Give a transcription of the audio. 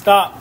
Stop.